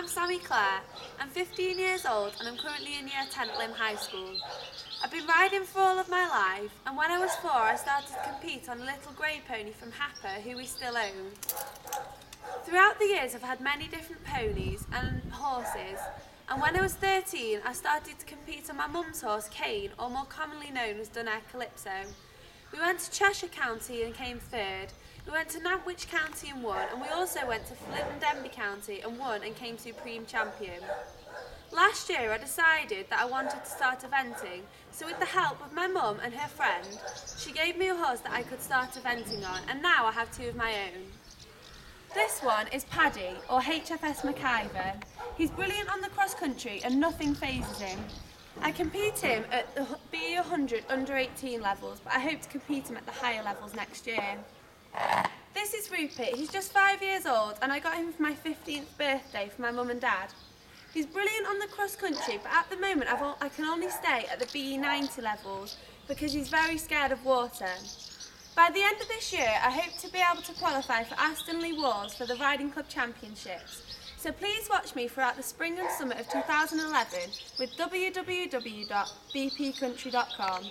I'm Sammy Clare. I'm 15 years old and I'm currently in year 10 at Lim High School. I've been riding for all of my life and when I was four I started to compete on a little grey pony from Happer who we still own. Throughout the years I've had many different ponies and horses and when I was 13 I started to compete on my mum's horse Kane or more commonly known as Dunare Calypso. We went to Cheshire County and came third We went to Nantwich County and won, and we also went to Flint and Denbigh County and won and came supreme champion. Last year I decided that I wanted to start eventing, so with the help of my mum and her friend, she gave me a horse that I could start eventing on, and now I have two of my own. This one is Paddy, or HFS McIver. He's brilliant on the cross country and nothing phases him. I compete him at the BE100 under 18 levels, but I hope to compete him at the higher levels next year. This is Rupert. He's just five years old, and I got him for my 15th birthday for my mum and dad. He's brilliant on the cross country, but at the moment I've I can only stay at the BE90 levels because he's very scared of water. By the end of this year, I hope to be able to qualify for Aston-le-Walls for the Riding Club Championships. So please watch me throughout the spring and summer of 2011 with www.bpcountry.com.